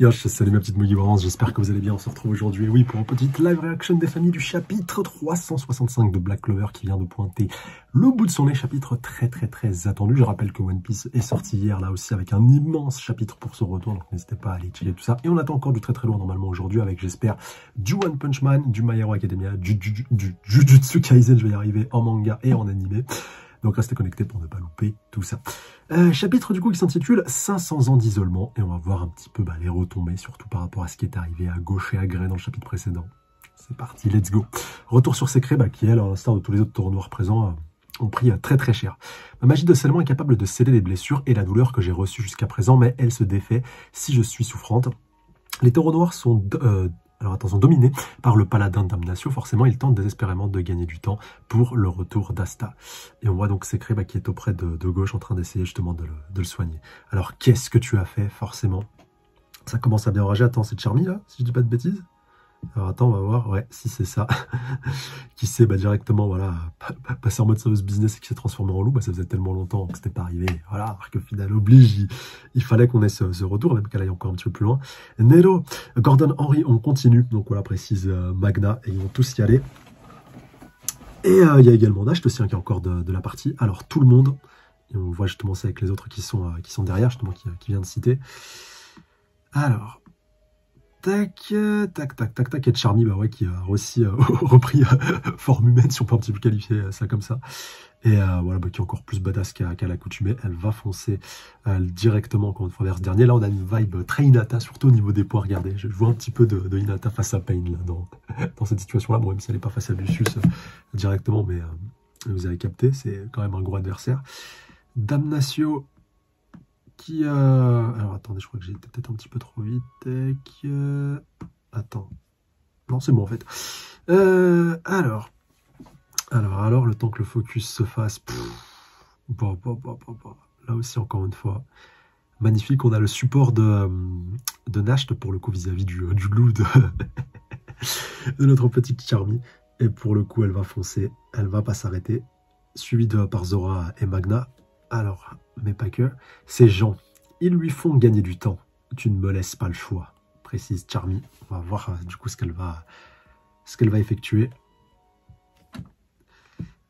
Yo, salut ma petite Mugi j'espère que vous allez bien, on se retrouve aujourd'hui, oui, pour une petite live reaction des familles du chapitre 365 de Black Clover qui vient de pointer le bout de son nez, chapitre très très très attendu. Je rappelle que One Piece est sorti hier là aussi avec un immense chapitre pour son retour, donc n'hésitez pas à aller checker tout ça. Et on attend encore du très très lourd normalement aujourd'hui avec, j'espère, du One Punch Man, du My Hero Academia, du, du, du, du Jujutsu Kaisen, je vais y arriver, en manga et en animé. Donc restez connectés pour ne pas louper tout ça. Euh, chapitre du coup qui s'intitule 500 ans d'isolement et on va voir un petit peu bah, les retombées surtout par rapport à ce qui est arrivé à gauche et à grès dans le chapitre précédent. C'est parti, let's go. Retour sur Secret bah, qui elle, à l'instar de tous les autres tours noirs présents, euh, ont pris euh, très très cher. Ma magie de scellement est capable de sceller les blessures et la douleur que j'ai reçue jusqu'à présent, mais elle se défait si je suis souffrante. Les taureaux noirs sont alors attention, dominé par le paladin Damnatio, forcément il tente désespérément de gagner du temps pour le retour d'Asta. Et on voit donc Secret bah, qui est auprès de, gauche en train d'essayer justement de le, soigner. Alors qu'est-ce que tu as fait forcément? Ça commence à bien enrager. Attends, c'est Charmy là, si je dis pas de bêtises? Alors attends, on va voir, ouais, si c'est ça, qui s'est bah, directement voilà, passé en mode service business et qui s'est transformé en loup, bah, ça faisait tellement longtemps que c'était pas arrivé. Voilà, alors que final oblige, il, fallait qu'on ait ce, retour, même qu'elle aille encore un petit peu plus loin. Nero, Gordon, Henry, on continue, donc voilà, précise euh, Magna, et ils vont tous y aller. Et euh, il y a également Nash aussi, hein, qui est encore de, la partie. Alors tout le monde, et on voit justement ça avec les autres qui sont, euh, qui sont derrière, justement, qui, qui vient de citer. Alors, tac, tac, tac, tac, tac, et Charmy, bah ouais, qui a aussi euh, repris euh, forme humaine, si on peut un petit peu qualifier euh, ça comme ça. Et voilà, bah, qui est encore plus badass qu'à l'accoutumée. Elle va foncer directement quand on traverse dernier. Là, on a une vibe très Inata, surtout au niveau des poids. Regardez, je vois un petit peu de, de Inata face à Pain là, dans, dans cette situation-là. Bon, même si elle n'est pas face à Lucius directement, mais vous avez capté, c'est quand même un gros adversaire. Damnatio qui a... Alors attendez, je crois que j'ai été peut-être un petit peu trop vite. Euh, attends. Non, c'est bon en fait. Euh, alors. Alors, alors, le temps que le focus se fasse. Là aussi, encore une fois. Magnifique, on a le support de, euh, de Nasht pour le coup vis-à-vis du, du loup de, notre petite Charmy. Et pour le coup, elle va foncer, elle va pas s'arrêter. Suivi de, par Zora et Magna. Alors, mais pas que. Ces gens, ils lui font gagner du temps. Tu ne me laisses pas le choix, précise Charmy. On va voir euh, du coup ce qu'elle va, effectuer.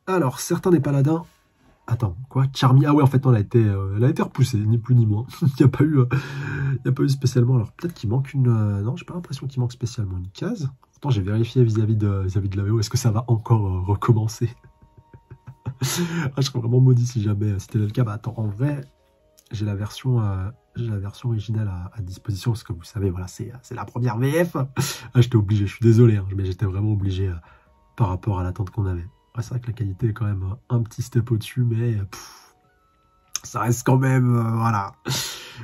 Alors, certains des paladins... Attends, quoi? Charmy Ah ouais, en fait, elle, a été, euh, elle a été repoussée, ni plus ni moins. il n'y a, pas eu, euh, a pas eu spécialement... Alors, peut-être qu'il manque une... non, j'ai pas l'impression qu'il manque spécialement une case. Pourtant, j'ai vérifié vis-à-vis de, vis -vis de la VO. Est-ce que ça va encore recommencer? Ah, je serais vraiment maudit si jamais c'était le cas. Bah attends, en vrai, j'ai la version euh, la version originale à, disposition parce que vous savez voilà c'est la première VF ah, j'étais obligé je suis désolé hein, mais j'étais vraiment obligé euh, par rapport à l'attente qu'on avait. C'est vrai que la qualité est quand même un petit step au dessus mais ça reste quand même euh, voilà.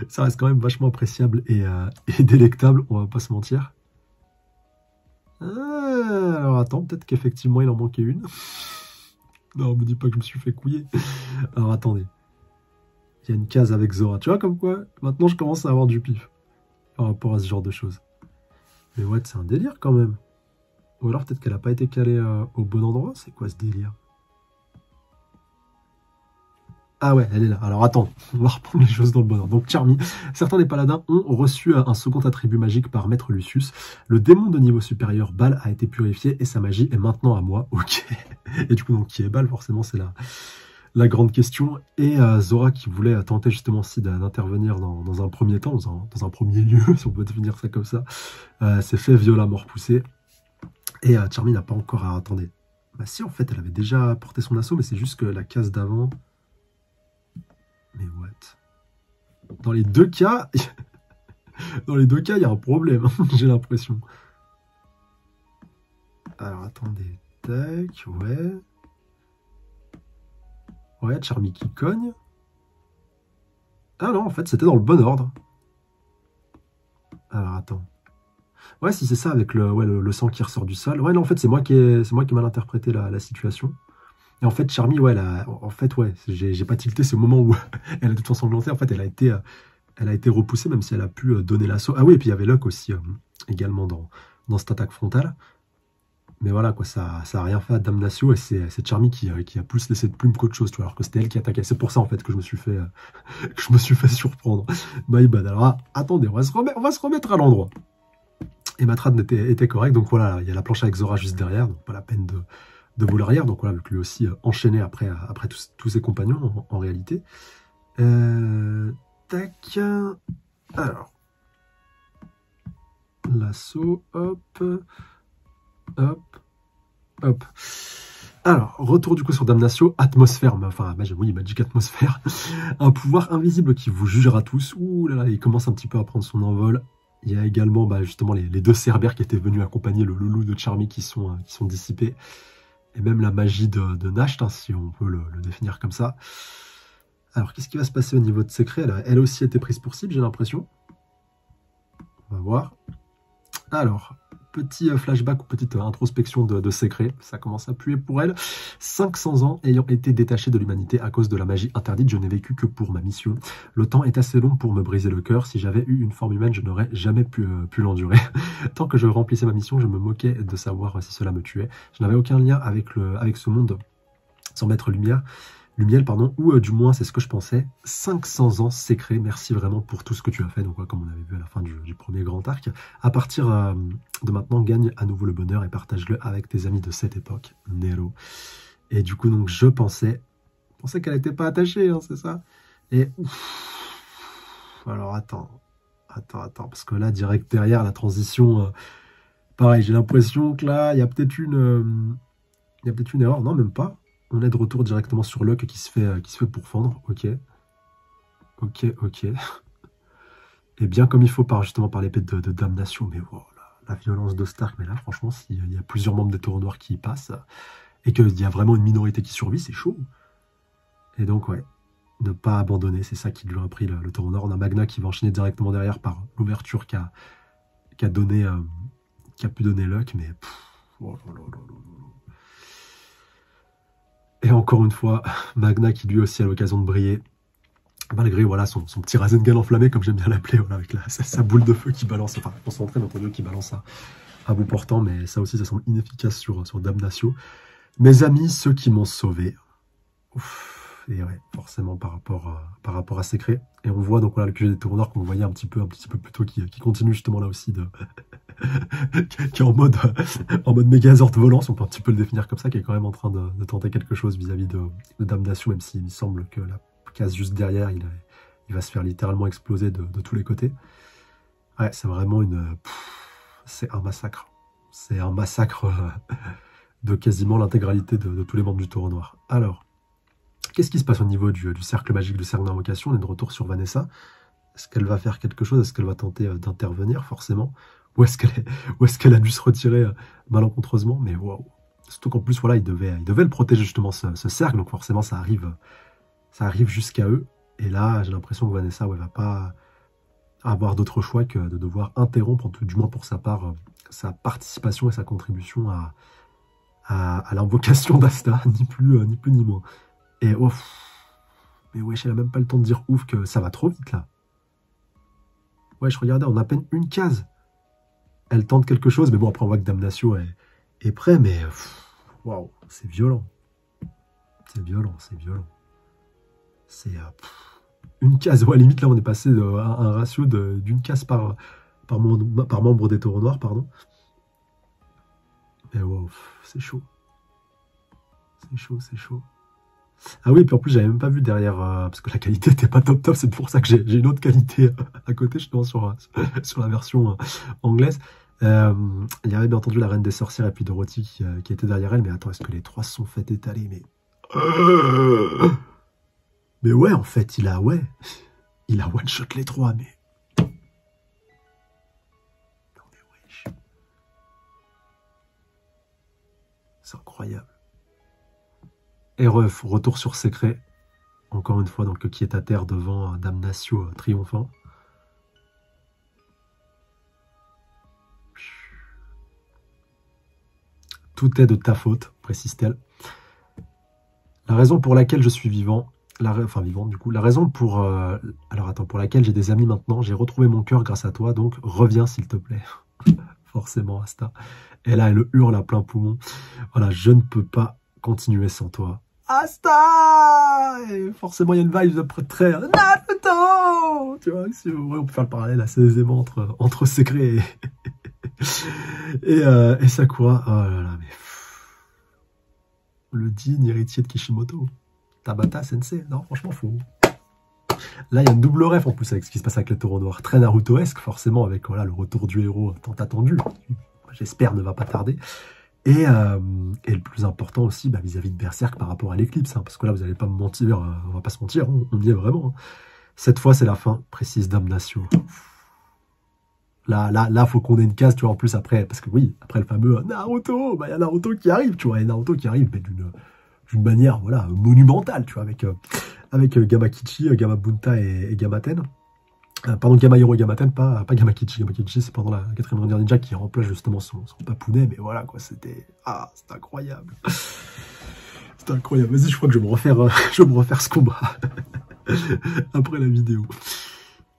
Ça reste quand même vachement appréciable et délectable on va pas se mentir. Alors attends peut-être qu'effectivement il en manquait une non, me dis pas que je me suis fait couiller. Alors attendez. Il y a une case avec Zora. Tu vois comme quoi Maintenant je commence à avoir du pif. Par rapport à ce genre de choses. Mais ouais, c'est un délire quand même. Ou alors peut-être qu'elle a pas été calée euh, au bon endroit. C'est quoi ce délire? Ah ouais, elle est là. Alors attends, on va reprendre les choses dans le bon ordre. Donc Charmy, certains des paladins ont reçu un second attribut magique par Maître Lucius. Le démon de niveau supérieur, Bal, a été purifié et sa magie est maintenant à moi. Ok. Et du coup, donc qui est Bal Forcément, c'est la, la grande question. Et euh, Zora qui voulait tenter justement aussi d'intervenir dans, un premier temps, dans un, premier lieu, si on peut définir ça comme ça, euh, s'est fait viola mort poussé. Et euh, Charmy n'a pas encore... À... Attendez. Bah si, en fait, elle avait déjà porté son assaut, mais c'est juste que la case d'avant... Mais what? Dans les deux cas, dans les deux cas, il y a un problème, j'ai l'impression. Alors, attendez. Tac, ouais. Ouais, Charmy qui cogne. Ah non, en fait, c'était dans le bon ordre. Alors, attends. Ouais, si c'est ça, avec le, ouais, le, sang qui ressort du sol. Ouais, non, en fait, c'est moi qui ai, moi qui ai mal interprété la situation. Et en fait, Charmy, ouais, en fait, ouais, j'ai pas tilté ce moment où elle a tout ensanglanté. En fait, elle a été, euh, elle a été repoussée, même si elle a pu euh, donner l'assaut. Ah oui, et puis il y avait Locke aussi, euh, également dans, dans cette attaque frontale. mais voilà, quoi, ça ça a rien fait à Damnatio et c'est Charmy qui, qui, a plus laissé de plumes qu'autre chose, tu alors que c'était elle qui attaquait. C'est pour ça, en fait, que je me suis fait, je me suis fait surprendre. My bad. Alors, attendez, on va se remettre, on va se remettre à l'endroit. Et ma trad était, était correcte, donc voilà, il y a la planche avec Zora juste derrière, donc pas la peine de, de voler arrière. Donc voilà, vu lui aussi enchaîné après, après tous, ses compagnons, en, réalité. Euh, tac. Alors. L'assaut, hop. Hop. Hop. Alors, retour du coup sur Damnatio, atmosphère, enfin, oui, Magic Atmosphère, un pouvoir invisible qui vous jugera tous. Ouh là là, il commence un petit peu à prendre son envol. Il y a également bah, justement les, deux cerbères qui étaient venus accompagner le loulou de Charmy qui sont, euh, qui sont dissipés. Et même la magie de, de Nasht, hein, si on peut le, définir comme ça. Alors, qu'est-ce qui va se passer au niveau de secret elle, elle a aussi été prise pour cible, j'ai l'impression. On va voir. Alors, petit euh, flashback ou petite euh, introspection de, secret, ça commence à puer pour elle. 500 ans ayant été détaché de l'humanité à cause de la magie interdite, je n'ai vécu que pour ma mission. Le temps est assez long pour me briser le cœur. Si j'avais eu une forme humaine, je n'aurais jamais pu, euh, pu l'endurer. Tant que je remplissais ma mission, je me moquais de savoir si cela me tuait. Je n'avais aucun lien avec, le, avec ce monde sans mettre lumière. Lumiel, pardon, ou euh, du moins c'est ce que je pensais, 500 ans secret, merci vraiment pour tout ce que tu as fait, donc comme on avait vu à la fin du, premier grand arc, à partir euh, de maintenant, gagne à nouveau le bonheur et partage-le avec tes amis de cette époque, Nero. Et du coup, donc je pensais, pensais qu'elle n'était pas attachée, hein, c'est ça? Et, alors attends, attends, attends, parce que là, direct derrière la transition, euh, pareil, j'ai l'impression que là, il y a peut-être une... il y a peut-être une erreur, non, même pas. On est de retour directement sur Luck qui se fait, euh, qui se fait pourfendre. Ok. Ok, ok. Et bien comme il faut par justement par l'épée de, damnation. Mais voilà, la violence de Stark. Mais là, franchement, s'il y a plusieurs membres des taureaux noirs qui y passent et qu'il y a vraiment une minorité qui survit, c'est chaud. Et donc, ouais, ne pas abandonner, c'est ça qui lui a pris le, taureau noir. On a Magna qui va enchaîner directement derrière par l'ouverture qu'a donné, euh, pu donner Luck. Mais oh et encore une fois, Magna qui lui aussi a l'occasion de briller. Malgré voilà, son, petit Rasengan enflammé, comme j'aime bien l'appeler, voilà, avec sa, boule de feu qui balance, enfin concentré notre dieu qui balance à, bout portant, mais ça aussi ça semble inefficace sur, sur Damnatio. Mes amis, ceux qui m'ont sauvé. et ouais, forcément par rapport, à, par rapport à Secret. Et on voit donc voilà le QG des tourneurs qu'on voyait un petit peu, un petit peu plus tôt, qui continue justement là aussi de, qui est en mode, en mode Megazord volant, si on peut un petit peu le définir comme ça, qui est quand même en train de, tenter quelque chose vis-à-vis de, Damnation, même s'il me semble que la case juste derrière, il, va se faire littéralement exploser de, tous les côtés. Ouais, c'est vraiment une... C'est un massacre. C'est un massacre euh, de quasiment l'intégralité de, tous les membres du taureau noir. Alors, qu'est-ce qui se passe au niveau du, cercle magique du cercle d'invocation On est de retour sur Vanessa. Est-ce qu'elle va faire quelque chose? Est-ce qu'elle va tenter euh, d'intervenir Forcément? Où est-ce qu'elle a dû se retirer euh, malencontreusement Mais waouh Surtout qu'en plus, voilà, il devait, le protéger justement ce, cercle, donc forcément ça arrive, ça arrive jusqu'à eux. Et là, j'ai l'impression que Vanessa, ouais, va pas avoir d'autre choix que de devoir interrompre, du moins pour sa part, euh, sa participation et sa contribution à, l'invocation d'Asta, ni plus, euh, ni plus ni moins. Et ouf, mais wesh, elle a même pas le temps de dire ouf que ça va trop vite là. Ouais, je regardais, on a à peine une case elle tente quelque chose, mais bon, après on voit que Damnatio est, prêt, mais waouh, c'est violent. C'est violent, c'est violent. C'est euh, une case, ou à la limite là on est passé à un ratio d'une case par, par, par membre des taureaux noirs, pardon. Mais waouh, c'est chaud. C'est chaud, c'est chaud. Ah oui, puis en plus, j'avais même pas vu derrière, euh, parce que la qualité était pas top top, c'est pour ça que j'ai une autre qualité à côté, justement, sur, sur la version euh, anglaise. Euh, il y avait bien entendu la reine des sorcières et puis Dorothy qui, euh, était derrière elle. Mais attends, est-ce que les trois sont fait étaler Mais. Mais ouais, en fait, il a. Ouais. Il a one-shot les trois, mais. C'est incroyable. Et retour sur secret. Encore une fois, donc, qui est à terre devant Damnatio euh, triomphant. Tout est de ta faute, précise-t-elle. La raison pour laquelle je suis vivant, enfin vivant du coup, la raison pour, euh, alors attends, pour laquelle j'ai des amis maintenant, j'ai retrouvé mon cœur grâce à toi, donc reviens s'il te plaît. Forcément, Asta. Et là, elle hurle à plein poumon. Voilà, je ne peux pas continuer sans toi. Asta forcément, il y a une vibe de très Naruto Tu vois, si, on peut faire le parallèle assez aisément entre, entre Secret et, et, euh, et, Sakura. Oh là là, mais... Le digne héritier de Kishimoto. Tabata Sensei. Non, franchement, fou. Là, il y a une double ref en plus avec ce qui se passe avec le taureau noir. Très Naruto-esque, forcément, avec voilà, le retour du héros tant attendu. J'espère ne va pas tarder. Et, euh, et, le plus important aussi bah, vis-à-vis de Berserk par rapport à l'éclipse, hein, parce que là vous n'allez pas me mentir, euh, on va pas se mentir, on, y est vraiment. Hein. Cette fois c'est la fin, précise Damnatio. Là, là, là, faut qu'on ait une case, tu vois, en plus après, parce que oui, après le fameux Naruto, bah il y a Naruto qui arrive, tu vois, et Naruto qui arrive d'une manière, voilà, monumentale, tu vois, avec euh, avec Gamakichi, Gamabunta et, et Gamaten. Euh, pardon, Gamayoro Yamaten, pas, pas Gamakichi. Gamakichi, c'est pendant la quatrième guerre ninja qui remplace justement son, son papounet, mais voilà, quoi, c'était, ah, c'est incroyable. C'était incroyable. Vas-y, je crois que je vais me refaire, euh, je vais me refaire ce combat. Après la vidéo.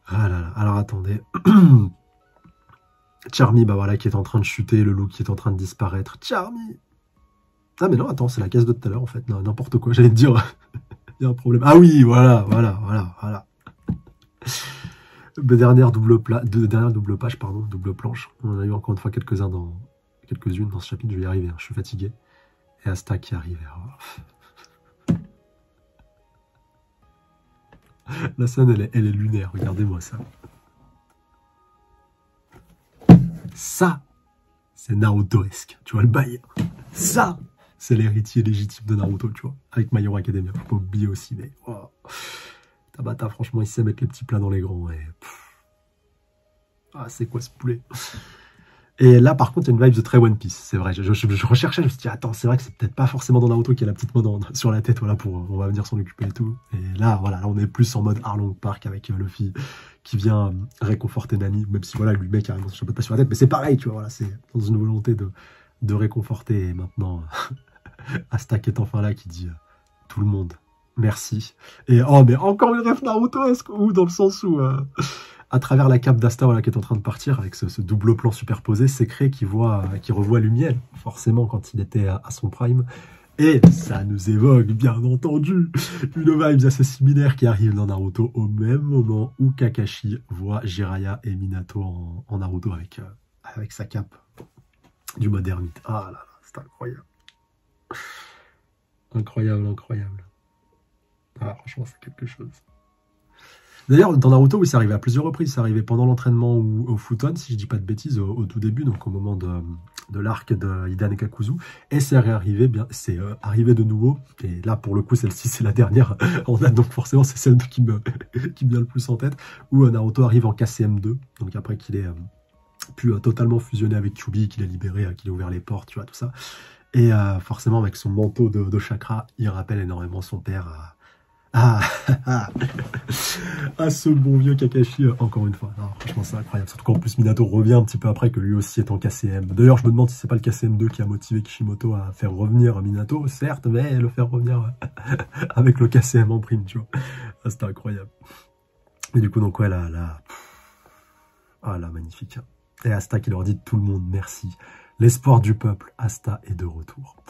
Ah là là, alors attendez. Charmy, bah voilà, qui est en train de chuter, le loup qui est en train de disparaître. Charmy Ah mais non, attends, c'est la case de tout à l'heure, en fait. N'importe quoi, j'allais te dire, il y a un problème. Ah oui, voilà, voilà, voilà, voilà dernière double, de, dernière double page, pardon, double planche. On en a eu encore une fois quelques-uns dans quelques-unes dans ce chapitre. Je vais y arriver, hein. je suis fatigué. Et Asta qui arrive. La scène, elle est, elle est lunaire. Regardez-moi ça. Ça, c'est Naruto-esque. Tu vois le bail Ça, c'est l'héritier légitime de Naruto, tu vois. Avec My Hero Academia. Faut pas oublier aussi, mais... Tabata, franchement, il sait mettre les petits plats dans les grands. Et... Ah, c'est quoi ce poulet? Et là, par contre, il y a une vibe de très One Piece. C'est vrai. Je, recherchais, je me suis dit, attends, c'est vrai que c'est peut-être pas forcément dans Naruto qui a la petite main sur la tête, voilà, pour, on va venir s'en occuper et tout. Et là, voilà, là, on est plus en mode Arlong Park avec euh, Luffy qui vient euh, réconforter Nami, même si, voilà, lui, mec, carrément son chapeau de pas sur la tête. Mais c'est pareil, tu vois, voilà, c'est dans une volonté de, de réconforter. Et maintenant, Asta qui est enfin là, qui dit, euh, tout le monde Merci. Et oh, mais encore une ref Naruto, est-ce ou dans le sens où, euh, à travers la cape d'Asta qui est en train de partir, avec ce, double plan superposé, créé qui voit, qui revoit Lumiel, forcément, quand il était à, son prime. Et ça nous évoque, bien entendu, une vibe assez similaire qui arrive dans Naruto au même moment où Kakashi voit Jiraiya et Minato en, Naruto avec, euh, avec sa cape du modernite. Ah là là, c'est incroyable. Incroyable, incroyable. Ah, franchement, c'est quelque chose. D'ailleurs, dans Naruto, oui, c'est arrivé à plusieurs reprises. C'est arrivé pendant l'entraînement au Futon, si je dis pas de bêtises, au, tout début, donc au moment de, l'arc de Hidan Kakuzu. Et c'est arrivé, bien, c'est euh, arrivé de nouveau. Et là, pour le coup, celle-ci, c'est la dernière en date, donc forcément, c'est celle qui me, qui me vient le plus en tête, où euh, Naruto arrive en KCM2, donc après qu'il ait euh, pu totalement fusionner avec Kyubi, qu'il a libéré, qu'il a ouvert les portes, tu vois, tout ça. Et forcément, avec son manteau de, chakra, il rappelle énormément son père ah, ah, ce bon vieux Kakashi, euh, encore une fois. franchement, c'est incroyable. Surtout qu'en plus, Minato revient un petit peu après que lui aussi est en KCM. D'ailleurs, je me demande si c'est pas le KCM2 qui a motivé Kishimoto à faire revenir Minato, certes, mais le faire revenir avec le KCM en prime, tu vois. Ah, C'était incroyable. Et du coup, donc, ouais, là, là... Ah là, magnifique. Et Asta qui leur dit tout le monde merci. L'espoir du peuple, Asta est de retour.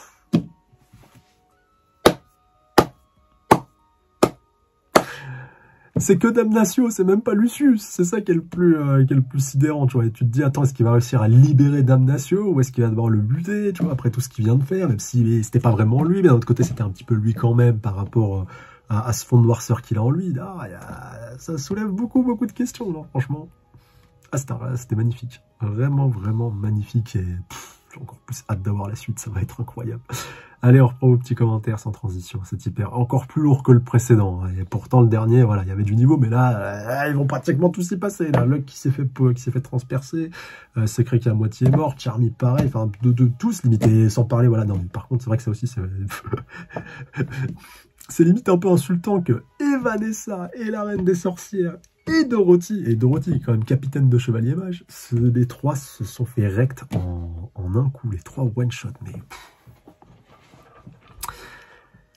C'est que Damnatio, c'est même pas Lucius. C'est ça qui est le plus, euh, le plus sidérant, tu vois. Et tu te dis, attends, est-ce qu'il va réussir à libérer Damnatio ou est-ce qu'il va devoir le buter, tu vois, après tout ce qu'il vient de faire, même si c'était pas vraiment lui, mais d'un autre côté, c'était un petit peu lui quand même par rapport euh, à, ce fond de noirceur qu'il a en lui. Ah, ça soulève beaucoup, beaucoup de questions, non, franchement. Ah, c'était magnifique. Vraiment, vraiment magnifique j'ai encore plus hâte d'avoir la suite, ça va être incroyable. Allez, on reprend vos petits commentaires sans transition. C'est hyper encore plus lourd que le précédent. Et pourtant, le dernier, voilà, il y avait du niveau, mais là, euh, ils vont pratiquement tous y passer. Là, Luck qui s'est fait, qui s'est fait transpercer, euh, Secret qui à moitié mort, Charmy pareil, enfin, de, de, tous limité, sans parler, voilà. Non, mais par contre, c'est vrai que ça aussi, c'est... c'est limite un peu insultant que Evanessa et la reine des sorcières et Dorothy, et Dorothy quand même capitaine de Chevalier Mage, les trois se sont fait rect en, un coup, les trois one-shot, mais...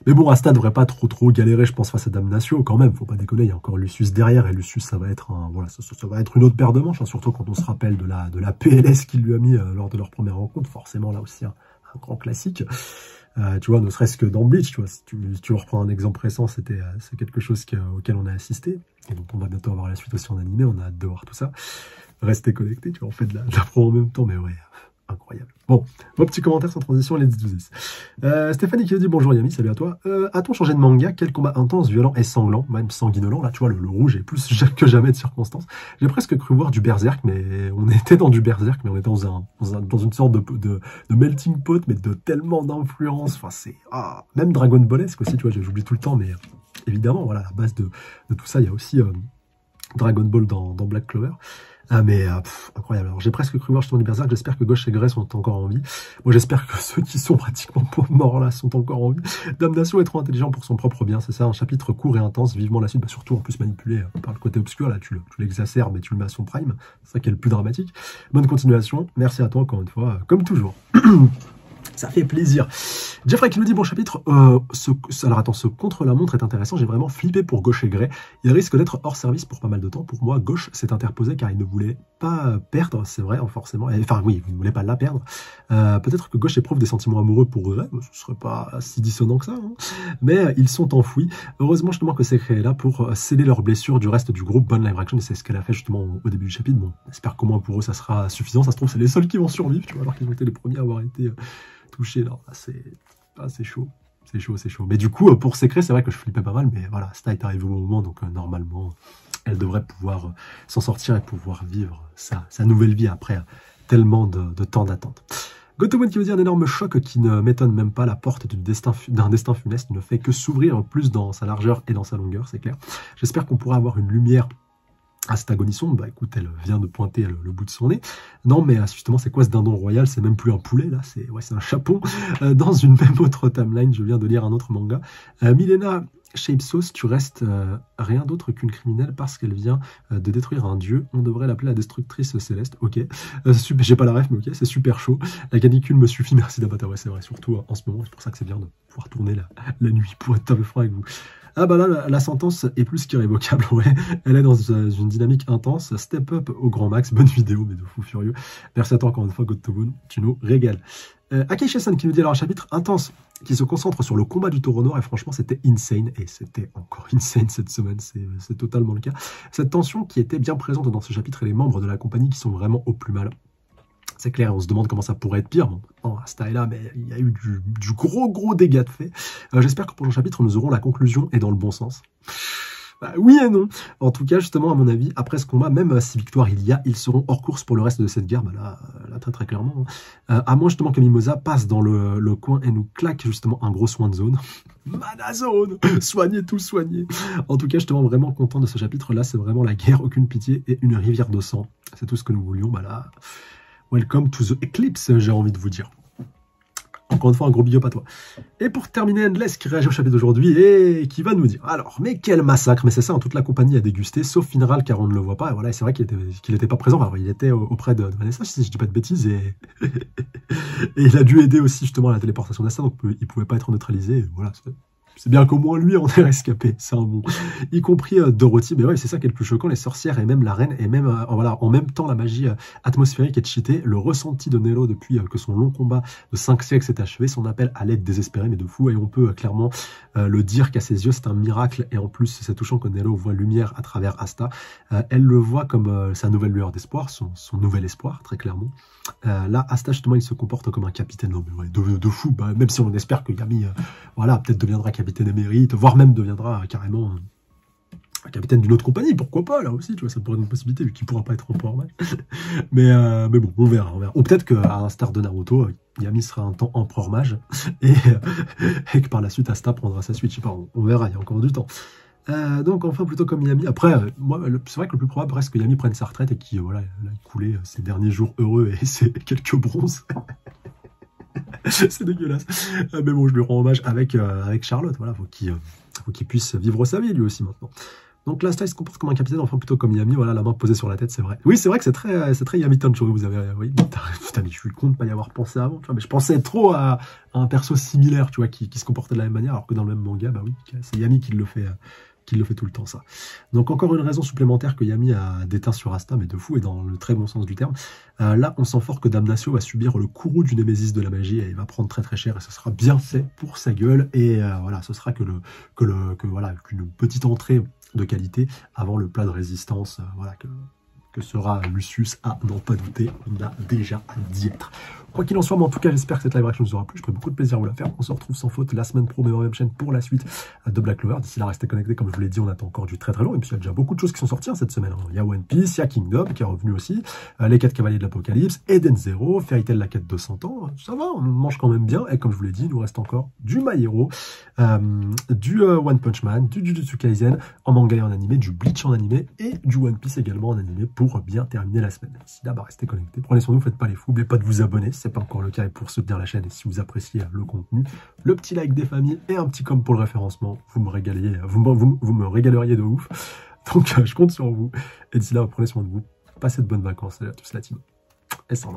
Mais bon, Asta devrait pas trop trop galérer, je pense, face à Damnatio quand même. Faut pas déconner, il y a encore Lucius derrière et Lucius, ça va être un, voilà, ça, va être une autre paire de manches, hein, surtout quand on se rappelle de la de la PLS qu'il lui a mis euh, lors de leur première rencontre. Forcément, là aussi un, grand classique. Euh, tu vois, ne serait-ce que dans Bleach, tu vois, si tu, tu reprends un exemple récent, c'était euh, c'est quelque chose auquel on a assisté et donc on va bientôt avoir la suite aussi en animé. On a hâte de voir tout ça. Restez connectés, tu vois, on fait de la, de la en même temps, mais ouais, incroyable. Bon, vos petits commentaires sans transition, let's do this. Euh, Stéphanie qui nous dit bonjour Yami, salut à toi. Euh, A-t-on changé de manga? Quel combat intense, violent et sanglant, même sanguinolent Là, tu vois, le, rouge est plus que jamais de circonstances. J'ai presque cru voir du berserk, mais on était dans du berserk, mais on était dans, un, dans, une sorte de, de, de, melting pot, mais de tellement d'influence. Enfin, c'est ah, même Dragon Ballesque aussi, tu vois, j'oublie tout le temps, mais évidemment, voilà, à la base de, de tout ça, il y a aussi euh, Dragon Ball dans, dans Black Clover. Ah mais euh, incroyable. Alors j'ai presque cru voir justement du Berserk. J'espère que Gauche et Grey sont encore en vie. Moi j'espère que ceux qui sont pratiquement morts là sont encore en vie. Damnation est trop intelligent pour son propre bien. C'est ça, un chapitre court et intense. Vivement la suite. Bah, surtout en plus manipulé euh, par le côté obscur. Là tu l'exacerbes et tu le mets à son prime. C'est ça qui est le plus dramatique. Bonne continuation. Merci à toi encore une fois. Comme toujours. Ça fait plaisir. Jeffrey qui nous dit bon chapitre. Euh, ce, alors attends, ce contre-la-montre est intéressant. J'ai vraiment flippé pour Gauche et Grey. Il risque d'être hors service pour pas mal de temps. Pour moi, Gauche s'est interposé car il ne voulait pas perdre, c'est vrai, forcément. Enfin oui, il ne voulait pas la perdre. Euh, peut-être que Gauche éprouve des sentiments amoureux pour Grey. Ce serait pas si dissonant que ça. Hein. Mais euh, ils sont enfouis. Heureusement justement que c'est créé là pour sceller leurs blessures du reste du groupe Bonne Live Action. C'est ce qu'elle a fait justement au début du chapitre. Bon, j'espère qu'au moins pour eux ça sera suffisant. Ça se trouve c'est les seuls qui vont survivre, tu vois, alors qu'ils ont été les premiers à avoir été touché. Non, c'est chaud. C'est chaud, c'est chaud. Mais du coup, pour Secret, c'est vrai que je flippais pas mal, mais voilà, Sta est arrivé au moment, donc euh, normalement, elle devrait pouvoir euh, s'en sortir et pouvoir vivre sa, sa nouvelle vie après tellement de, temps d'attente. Gotomon qui veut dire un énorme choc qui ne m'étonne même pas, la porte d'un destin, destin funeste ne fait que s'ouvrir plus dans sa largeur et dans sa longueur, c'est clair. J'espère qu'on pourra avoir une lumière Astagonisson, bah écoute, elle vient de pointer le, bout de son nez. Non, mais euh, justement, c'est quoi ce dindon royal? C'est même plus un poulet, là, c'est ouais, un chapon. Euh, dans une même autre timeline, je viens de lire un autre manga. Euh, Milena Shapesauce, tu restes rien d'autre qu'une criminelle parce qu'elle vient de détruire un dieu. On devrait l'appeler la destructrice céleste. Ok, j'ai pas la ref, mais ok, c'est super chaud. La canicule me suffit, merci d'abattre. Ouais, c'est vrai, surtout en ce moment, c'est pour ça que c'est bien de pouvoir tourner la, la nuit pour être tout franc avec vous. Ah bah là, la, sentence est plus qu'irrévocable, ouais. Elle est dans une dynamique intense. Step up au grand max. Bonne vidéo, mais de fou furieux. Merci à toi encore une fois, Godtoboon. Tu nous régales. Euh, Akeisha-san qui nous dit alors un chapitre intense qui se concentre sur le combat du taureau noir et franchement c'était insane et c'était encore insane cette semaine, c'est totalement le cas. Cette tension qui était bien présente dans ce chapitre et les membres de la compagnie qui sont vraiment au plus mal. C'est clair, on se demande comment ça pourrait être pire. Bon, non, est là, mais il y a eu du, gros, gros dégât de fait. Euh, j'espère que pour le chapitre, nous aurons la conclusion et dans le bon sens. Bah, oui et non. En tout cas, justement, à mon avis, après ce combat, même si victoire il y a, ils seront hors course pour le reste de cette guerre. Bah là, là très très clairement. Hein. Euh, à moins justement que Mimosa passe dans le, le, coin et nous claque justement un gros soin de zone. Mana zone Soignez tout, soignez En tout cas, justement, vraiment content de ce chapitre. Là, c'est vraiment la guerre, aucune pitié et une rivière de sang. C'est tout ce que nous voulions. Bah là... Welcome to the Eclipse, j'ai envie de vous dire. Encore une fois, un gros big toi. Et pour terminer, Endless qui réagit au chapitre d'aujourd'hui et qui va nous dire Alors, mais quel massacre Mais c'est ça, hein, toute la compagnie a dégusté, sauf Finral car on ne le voit pas. Et voilà, c'est vrai qu'il n'était était pas présent. Il était auprès de, Vanessa, si je dis pas de bêtises. Et, et il a dû aider aussi justement à la téléportation d'Assa, donc il pouvait pas être neutralisé. voilà, c'est bien qu'au moins lui en ait rescapé, c'est un bon. Y compris euh, Dorothy, mais ouais, c'est ça qui est le plus choquant, les sorcières et même la reine, et même, euh, voilà, en même temps la magie euh, atmosphérique est cheatée, le ressenti de Nero depuis que son long combat de 5 siècles s'est achevé, son appel à l'aide désespérée, mais de fou, et on peut clairement le dire qu'à ses yeux c'est un miracle, et en plus c'est touchant que Nero voit lumière à travers Asta, elle le voit comme sa nouvelle lueur d'espoir, son, nouvel espoir, très clairement. Là, Asta justement, il se comporte comme un capitaine, de, fou, bah, même si on espère que Yami, voilà, peut-être deviendra capitaine émérite, voire même deviendra carrément un capitaine d'une autre compagnie, pourquoi pas, là aussi, tu vois, ça pourrait être une possibilité, vu qu'il pourra pas être en match. mais, euh, mais bon, on verra, on verra. Ou peut-être qu'à l'instar de Naruto, Yami sera un temps empereur mage, et, et que par la suite, Asta prendra sa suite, je sais pas, on, verra, il y a encore du temps. Euh, donc enfin plutôt comme Yami. Après, euh, c'est vrai que le plus probable reste que Yami prenne sa retraite et qu'il voilà, a coulé ses derniers jours heureux et ses quelques bronzes. c'est dégueulasse. Euh, mais bon, je lui rends hommage avec, euh, avec Charlotte. Voilà, faut qu'il euh, puisse vivre sa vie lui aussi maintenant. Donc là, il se comporte comme un capitaine, enfin plutôt comme Yami, voilà, la main posée sur la tête, c'est vrai. Oui, c'est vrai que c'est très, c'est très Yami Tanchuri, vous avez, oui, putain, mais je suis con de pas y avoir pensé avant, mais je pensais trop à, un perso similaire, tu vois, qui, qui, se comportait de la même manière, alors que dans le même manga, bah oui, c'est Yami qui le fait, qui le fait tout le temps, ça. Donc encore une raison supplémentaire que Yami a déteint sur Asta, mais de fou, et dans le très bon sens du terme. Euh, là, on sent fort que Damnatio va subir le courroux du Némésis de la magie, et il va prendre très très cher, et ce sera bien fait pour sa gueule, et euh, voilà, ce sera que le, que le, que voilà, qu'une petite entrée de qualité avant le plat de résistance, euh, voilà, que, sera Lucius à n'en pas douter, on a déjà d'y être. Quoi qu'il en soit, mais en tout cas, j'espère que cette live action vous aura plu. Je ferai beaucoup de plaisir à vous la faire. On se retrouve sans faute la semaine pro, même chaîne pour la suite de Black Clover. D'ici là, restez connectés. Comme je vous l'ai dit, on attend encore du très très long. Et puis, il y a déjà beaucoup de choses qui sont sorties hein, cette semaine. Hein. Il y a One Piece, il y a Kingdom qui est revenu aussi, euh, les 4 Cavaliers de l'Apocalypse, Eden Zero, Fairy Tail la quête de 100 ans. Ça va, on mange quand même bien. Et comme je vous l'ai dit, il nous reste encore du My Hero, euh, du euh, One Punch Man, du Jujutsu Kaisen en manga et en animé, du Bleach en animé et du One Piece également en animé pour bien terminer la semaine. D'ici là, bah, restez connectés. Prenez soin de vous, faites pas les fous. N'oubliez pas de vous abonner si ce n'est pas encore le cas et pour soutenir la chaîne et si vous appréciez le contenu. Le petit like des familles et un petit com pour le référencement. Vous me régaliez, vous, me régaleriez de ouf. Donc, je compte sur vous. Et d'ici là, prenez soin de vous. Passez de bonnes vacances. À tous la team. Et sans